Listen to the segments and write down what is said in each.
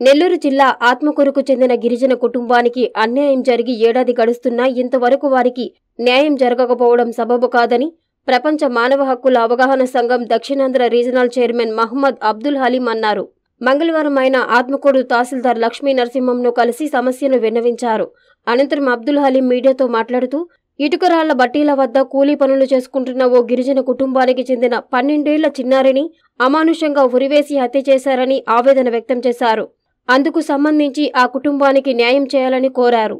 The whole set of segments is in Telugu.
నెల్లూరు జిల్లా ఆత్మకూరుకు చెందిన గిరిజన కుటుంబానికి అన్యాయం జరిగి ఏడాది గడుస్తున్నా ఇంతవరకు వారికి న్యాయం జరగకపోవడం సబబు కాదని ప్రపంచ మానవ హక్కుల అవగాహన సంఘం దక్షిణాంధ్ర రీజనల్ చైర్మన్ మహమ్మద్ అబ్దుల్ హలీం అన్నారు. మంగళవారం ఆయన ఆత్మకూరు తహసీల్దార్ లక్ష్మీ నరసింహంను కలిసి సమస్యను విన్నవించారు. అనంతరం అబ్దుల్ హలీం మీడియాతో మాట్లాడుతూ ఇటుకరాళ్ళ బట్టీల వద్ద కూలీ పనులు చేసుకుంటున్న ఓ గిరిజన కుటుంబానికి చెందిన పన్నెండేళ్ళ చిన్నారిని అమానుషంగా ఉరివేసి హత్య చేశారని ఆవేదన వ్యక్తం చేశారు. అందుకు సంబంధించి ఆ కుటుంబానికి న్యాయం చేయాలని కోరారు.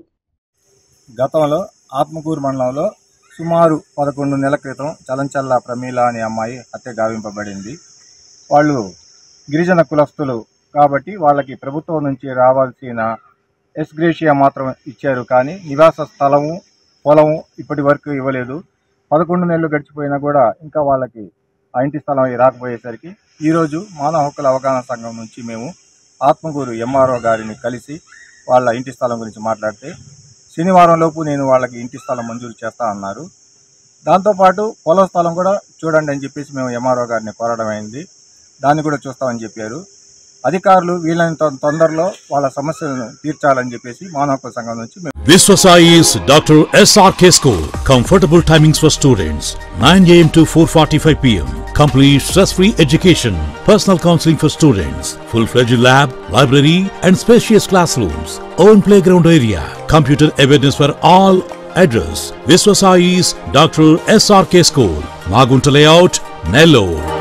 గతంలో ఆత్మకూరు మండలంలో సుమారు పదకొండు నెలల క్రితం చలంచల్ల ప్రమీల అనే అమ్మాయి హత్య గావింపబడింది. వాళ్ళు గిరిజన కులస్తులు కాబట్టి వాళ్ళకి ప్రభుత్వం నుంచి రావాల్సిన ఎస్గ్రేషియా మాత్రం ఇచ్చారు కానీ నివాస స్థలము పొలము ఇప్పటి వరకు ఇవ్వలేదు. పదకొండు నెలలు గడిచిపోయినా కూడా ఇంకా వాళ్ళకి ఆ ఇంటి స్థలం రాకపోయేసరికి ఈరోజు మానవ హక్కుల అవగాహన సంఘం నుంచి మేము ఆత్మకూరు ఎంఆర్ఓ గారిని కలిసి వాళ్ళ ఇంటి స్థలం గురించి మాట్లాడితే శనివారం లోపు నేను వాళ్ళకి ఇంటి స్థలం మంజూరు చేస్తా అన్నారు దాంతోపాటు పొలం స్థలం కూడా చూడండి అని చెప్పేసి మేము ఎంఆర్ఓ గారిని కోరడం అయింది దాన్ని కూడా చూస్తామని చెప్పారు అధికారులు వీళ్ళని తొందరలో వాళ్ళ సమస్యలను తీర్చాలని చెప్పేసి మానవ సంఘం నుంచి మేము doctor is Dr. SRK School. Comfortable timings for students 9 am to 4:45 pm. Complete stress-free education. Personal counseling for students. Full-fledged lab, library, and spacious classrooms. Own playground area. Computer awareness for all. Address: Viswasai's Dr. SRK School. Magunta Layout, Nellore.